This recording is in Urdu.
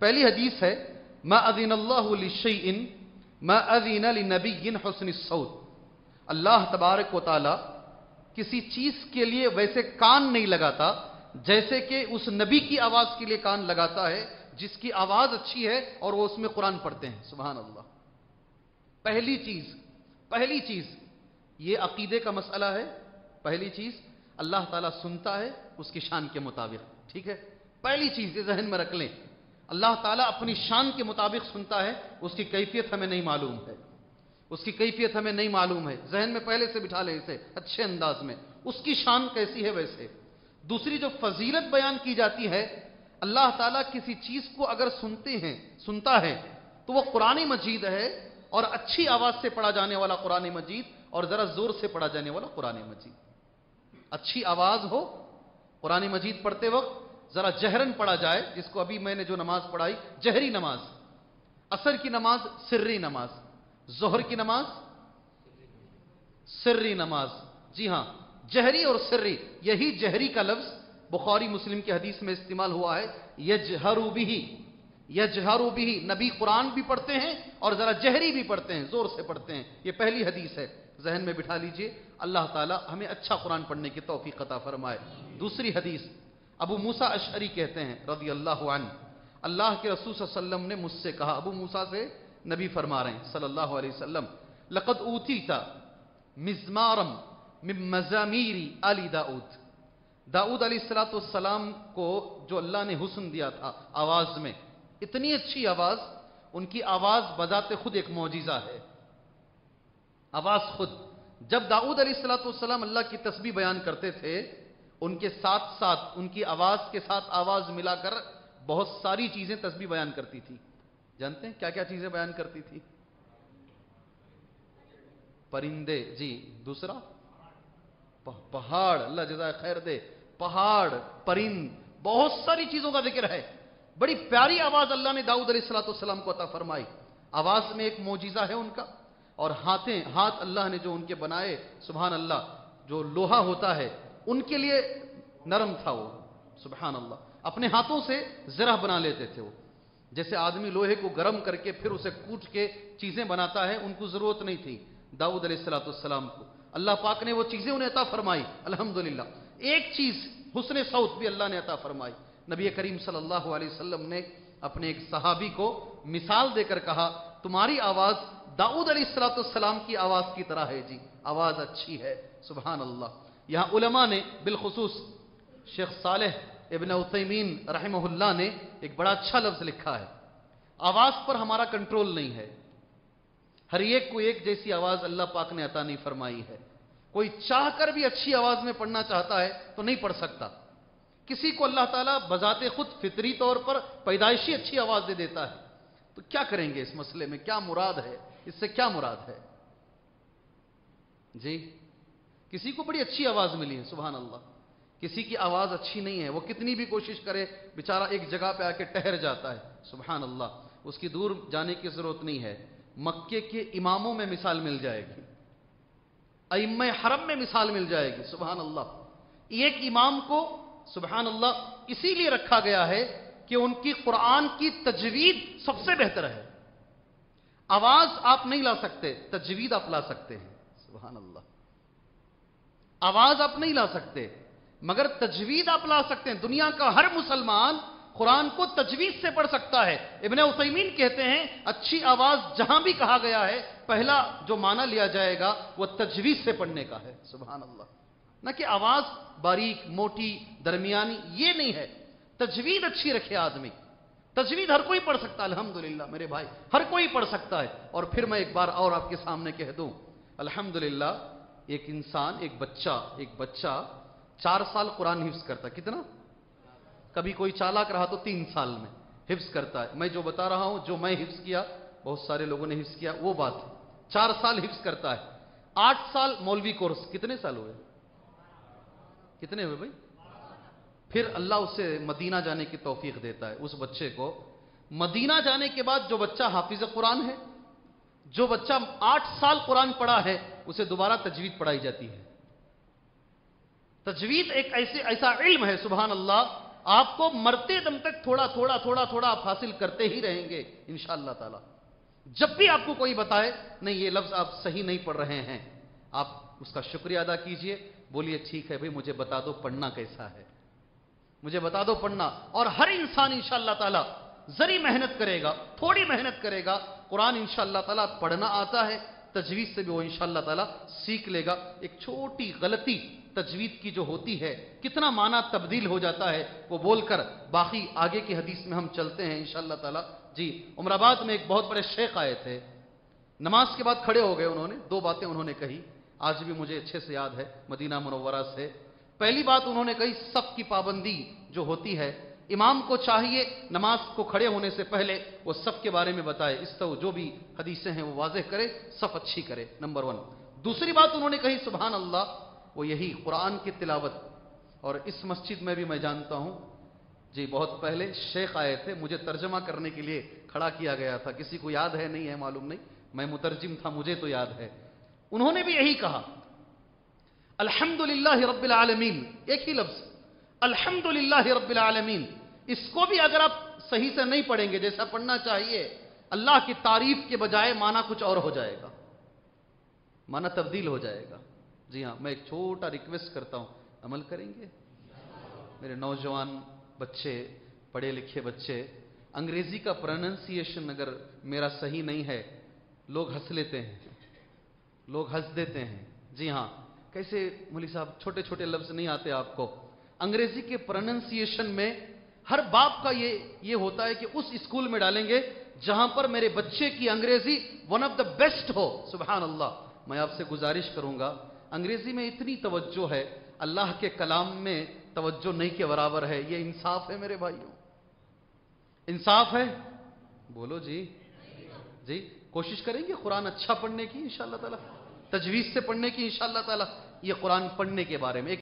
پہلی حدیث ہے، ما اذن اللہ لشیء ما اذن لنبی حسن الصوت. اللہ تبارک و تعالی کسی چیز کے لیے ویسے کان نہیں لگاتا، جیسے کہ اس نبی کی آواز کے لیے کان لگاتا ہے، جس کی آواز اچھی ہے اور وہ اس میں قرآن پڑھتے ہیں۔ سبحان اللہ۔ پہلی چیز پہلی چیز، یہ عقیدے کا مسئلہ ہے۔ پہلی چیز، اللہ تعالیٰ سنتا ہے اس کی شان کے مطابق، ٹھیک ہے؟ پہلی چیز یہ ذہن میں رکھ لیں۔ اللہ تعالیٰ اپنی شان کے مطابق سنتا ہے، اس کی کیفیت ہمیں نہیں معلوم ہے۔ اس کی کیفیت ہمیں نہیں معلوم ہے۔ ذہن میں پہلے سے بٹھا لیں اسے، اچھے انداز میں۔ اس کی شان کیسی ہے ویسے؟ دوسری جو فضیلت بیان کی جاتی ہے، اللہ تعالیٰ کسی چیز کو اگر سنتے ہیں، سنتا ہے، تو وہ قرآن مجید ہے اور اچھی آواز سے پڑھا جانے والا قرآن مجید اور ذرا زور سے پڑھا جانے والا قرآن مجید۔ اچھی آواز ہو، قرآن مجید پڑھتے وقت ذرا جہرن پڑھا جائے، جس کو ابھی میں نے جو نماز پڑھائی، جہری نماز اثر کی نماز، سری نماز، ظہر کی نماز، سری نماز۔ جی ہاں جہری اور سری، یہی جہری کا لفظ بخاری مسلم کی حدیث میں استعمال ہوا ہے۔ یجہرو بھی یجہرو بھی نبی قرآن بھی پڑھتے ہیں اور ذرا جہری بھی پڑھتے ہیں، زور سے پڑھتے ہیں۔ یہ پہلی حدیث ہے۔ ذہن میں بٹھا لیجیے۔ اللہ تعالی ہمیں اچھا قرآن پڑھنے کی توفیق عطا فرمائے۔ دوسری حدیث ابو موسا اشعری کہتے ہیں، رضی اللہ عنہ، اللہ کے رسول صلی اللہ علیہ وسلم نے مجھ سے کہا، ابو موسا سے نبی فرما رہے ہیں، صلی اللہ علیہ وسلم، لقد اوتی تھا مزمارم مزامیری علی داؤد۔ داؤد علیہ السلاۃ والسلام کو جو اللہ نے حسن دیا تھا آواز میں، اتنی اچھی آواز، ان کی آواز بذات خود ایک معجزہ ہے۔ آواز خود۔ جب داؤد علیہ السلاۃ والسلام اللہ کی تسبیح بیان کرتے تھے ان کے ساتھ ساتھ، ان کی آواز کے ساتھ آواز ملا کر بہت ساری چیزیں تسبیح بیان کرتی تھی۔ جانتے ہیں کیا کیا چیزیں بیان کرتی تھی؟ پرندے جی دوسرا؟ پہاڑ، اللہ جزائے خیر دے۔ پہاڑ، پرند، بہت ساری چیزوں کا ذکر ہے۔ بڑی پیاری آواز اللہ نے داؤد علیہ السلاۃ والسلام کو عطا فرمائی۔ آواز میں ایک موجزہ ہے ان کا۔ اور ہاتھیں، ہاتھ اللہ نے جو ان کے بنائے، سبحان اللہ، جو لوہا ہوتا ہے ان کے لیے نرم تھا وہ، سبحان اللہ۔ اپنے ہاتھوں سے زرہ بنا لیتے تھے وہ۔ جیسے آدمی لوہے کو گرم کر کے پھر اسے کوٹ کے چیزیں بناتا ہے، ان کو ضرورت نہیں تھی داؤد علیہ السلاۃ السلام کو۔ اللہ پاک نے وہ چیزیں انہیں عطا فرمائی، الحمدللہ۔ ایک چیز حسن سعود بھی اللہ نے عطا فرمائی۔ نبی کریم صلی اللہ علیہ وسلم نے اپنے ایک صحابی کو مثال دے کر کہا، تمہاری آواز داؤد علیہ السلاۃ السلام کی آواز کی طرح ہے جی آواز اچھی ہے، سبحان اللہ۔ یہاں علماء نے بالخصوص شیخ صالح ابن عثیمین رحمہ اللہ نے ایک بڑا اچھا لفظ لکھا ہے۔ آواز پر ہمارا کنٹرول نہیں ہے۔ ہر ایک کو ایک جیسی آواز اللہ پاک نے عطا نہیں فرمائی ہے۔ کوئی چاہ کر بھی اچھی آواز میں پڑھنا چاہتا ہے تو نہیں پڑھ سکتا۔ کسی کو اللہ تعالیٰ بذات خود فطری طور پر پیدائشی اچھی آواز دے دیتا ہے۔ تو کیا کریں گے اس مسئلے میں؟ کیا مراد ہے؟ اس سے کیا مراد ہے؟ جی؟ کسی کو بڑی اچھی آواز ملی ہے، سبحان اللہ۔ کسی کی آواز اچھی نہیں ہے، وہ کتنی بھی کوشش کرے، بیچارہ ایک جگہ پہ آ کے ٹہر جاتا ہے، سبحان اللہ۔ اس کی دور جانے کی ضرورت نہیں ہے۔ مکے کے اماموں میں مثال مل جائے گی۔ ام حرم میں مثال مل جائے گی، سبحان اللہ۔ ایک امام کو، سبحان اللہ، اسی لیے رکھا گیا ہے کہ ان کی قرآن کی تجوید سب سے بہتر ہے۔ آواز آپ نہیں لا سکتے، تجوید آپ لا سکتے ہیں، سبحان اللہ۔ آواز آپ نہیں لا سکتے، مگر تجوید آپ لا سکتے ہیں۔ دنیا کا ہر مسلمان قرآن کو تجوید سے پڑھ سکتا ہے۔ ابن عثیمین کہتے ہیں، اچھی آواز جہاں بھی کہا گیا ہے، پہلا جو معنی لیا جائے گا وہ تجوید سے پڑھنے کا ہے۔ سبحان اللہ۔ نہ کہ آواز باریک، موٹی، درمیانی، یہ نہیں ہے۔ تجوید اچھی رکھے آدمی۔ تجوید ہر کوئی پڑھ سکتا ہے، الحمدللہ میرے بھائی، ہر کوئی پڑھ سکتا ہے۔ اور پھر میں ایک بار اور آپ کے سامنے کہہ دوں، الحمدللہ ایک انسان، ایک بچہ ایک بچہ چار سال قرآن حفظ کرتا کتنا؟ کبھی کوئی چالاک رہا تو تین سال میں حفظ کرتا ہے۔ میں جو بتا رہا ہوں، جو میں حفظ کیا، بہت سارے لوگوں نے حفظ کیا، وہ بات ہے۔ چار سال حفظ کرتا ہے۔ آٹھ سال مولوی کورس، کتنے سال ہوئے؟ کتنے ہوئے بھائی؟ پھر اللہ اسے مدینہ جانے کی توفیق دیتا ہے، اس بچے کو۔ مدینہ جانے کے بعد جو بچہ حافظ قرآن ہے جو بچہ آٹھ سال قرآن پڑھا ہے، اسے دوبارہ تجوید پڑھائی جاتی ہے۔ تجوید ایک ایسے ایسا علم ہے، سبحان اللہ، آپ کو مرتے دم تک تھوڑا تھوڑا تھوڑا تھوڑا آپ حاصل کرتے ہی رہیں گے انشاءاللہ تعالی۔ جب بھی آپ کو کوئی بتائے، نہیں، یہ لفظ آپ صحیح نہیں پڑھ رہے ہیں، آپ اس کا شکریہ ادا کیجیے۔ بولیے، ٹھیک ہے بھئی مجھے بتا دو پڑھنا کیسا ہے۔ مجھے بتا دو پڑھنا، اور ہر انسان انشاءاللہ تعالی ذری محنت کرے گا، تھوڑی محنت کرے گا، قرآن انشاءاللہ تعالی پڑھنا آتا ہے تجوید سے بھی وہ انشاءاللہ تعالی سیکھ لے گا۔ ایک چھوٹی غلطی تجوید کی جو ہوتی ہے، کتنا معنی تبدیل ہو جاتا ہے، وہ بول کر باقی آگے کی حدیث میں ہم چلتے ہیں انشاءاللہ تعالی۔ جی عمر آباد میں ایک بہت بڑے شیخ آئے تھے۔ نماز کے بعد کھڑے ہو گئے انہوں نے، دو باتیں انہوں نے کہی۔ آج بھی مجھے اچھے سے یاد ہے، مدینہ منورہ سے۔ پہلی بات انہوں نے کہی، سب کی پابندی جو ہوتی ہے امام کو چاہیے، نماز کو کھڑے ہونے سے پہلے وہ سب کے بارے میں بتائے۔ اس طرح جو بھی حدیثیں ہیں وہ واضح کرے، سب اچھی کرے، نمبر ون۔ دوسری بات انہوں نے کہی سبحان اللہ وہ یہی قرآن کی تلاوت۔ اور اس مسجد میں بھی میں جانتا ہوں جی بہت پہلے شیخ آئے تھے، مجھے ترجمہ کرنے کے لیے کھڑا کیا گیا تھا۔ کسی کو یاد ہے؟ نہیں ہے، معلوم نہیں۔ میں مترجم تھا، مجھے تو یاد ہے۔ انہوں نے بھی یہی کہا۔ الحمد رب العالمین، ایک ہی لفظ۔ الحمد رب العالمین۔ اس کو بھی اگر آپ صحیح سے نہیں پڑھیں گے، جیسا پڑھنا چاہیے، اللہ کی تعریف کے بجائے مانا کچھ اور ہو جائے گا۔ مانا تبدیل ہو جائے گا۔ جی ہاں میں ایک چھوٹا ریکویسٹ کرتا ہوں۔ عمل کریں گے؟ میرے نوجوان بچے، پڑھے لکھے بچے، انگریزی کا پروننسیشن اگر میرا صحیح نہیں ہے، لوگ ہنس لیتے ہیں۔ لوگ ہنس دیتے ہیں۔ جی ہاں کیسے ملی صاحب، چھوٹے چھوٹے لفظ نہیں آتے آپ کو؟ انگریزی کے پروننسیشن میں ہر باپ کا یہ یہ ہوتا ہے کہ اس اسکول میں ڈالیں گے جہاں پر میرے بچے کی انگریزی ون آف دا بیسٹ ہو۔ سبحان اللہ میں آپ سے گزارش کروں گا، انگریزی میں اتنی توجہ ہے، اللہ کے کلام میں توجہ نہیں کے برابر ہے۔ یہ انصاف ہے میرے بھائیوں۔ انصاف ہے؟ بولو جی۔ جی کوشش کریں گے قرآن اچھا پڑھنے کی انشاءاللہ تعالی؟ تجویز سے پڑھنے کی انشاءاللہ تعالی؟ یہ قرآن پڑھنے کے بارے میں۔ ایک